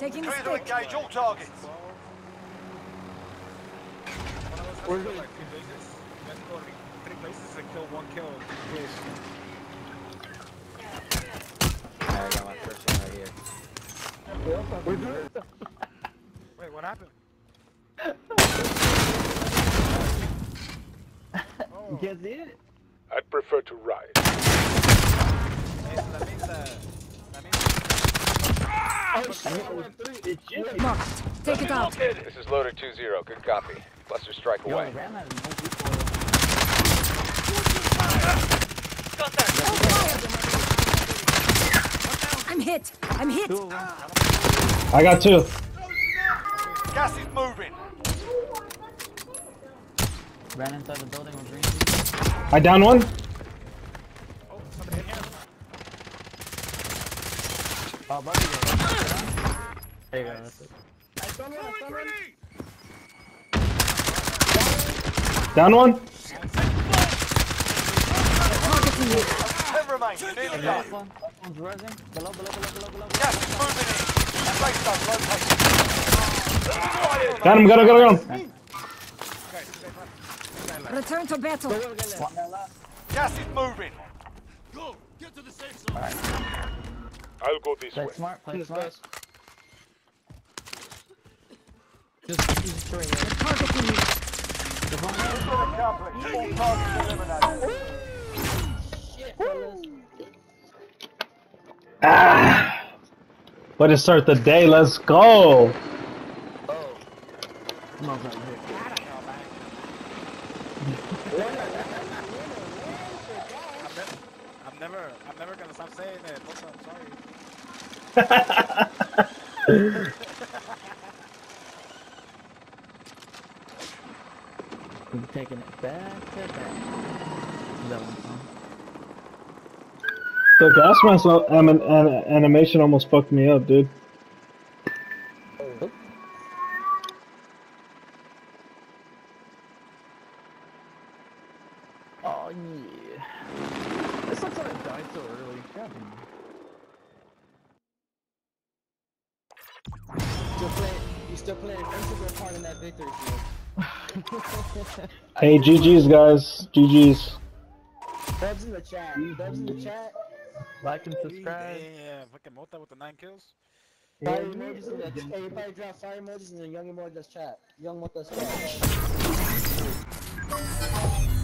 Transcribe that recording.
Taking the Clear to engage all targets. We're doing like three places. To three places and kill one kill. Please. I got my first one right here. We're doing Wait, what happened? oh, Guess it? I'd prefer to ride. yeah, so that means that. That means. Oh shit! It's you. Marked. Take it out. This is loader 2-0. Good copy. Cluster strike away. Ram has no people. I'm hit. I'm hit. Two of them. I got two. Gas is moving. Ran inside the building with green. I down one. Oh, somebody in here. Oh, buddy. There you go. That's it. Down one. Targeting you. Ten remain. You're nearly done. One. Last one's rising. Below, moving. Safe zone. Got him. Got him. Got him. Guys, stay fast. Return to battle. One there left. Gas is moving. I'll go this Play way. smart, play smart. Targeting you. Accomplished. All targets eliminated. Ah. Way to start the day. Let's go. Come on, come here. I'm never, I'm never gonna stop saying it. What's up? Sorry. We're taking it back to back. That one, huh? The gas mask an- animation almost fucked me up, dude. Oh yeah. This looks like I died so early. Still playing, you still playing integral part in that victory. Hey, GG's guys. GG's. Dubs in the chat. Dubs in the chat. Like and subscribe. Yeah, fucking Mota with the nine kills. Fire emojis in the Hey, everybody drop fire emojis in the young emoji does chat. Young what does chat.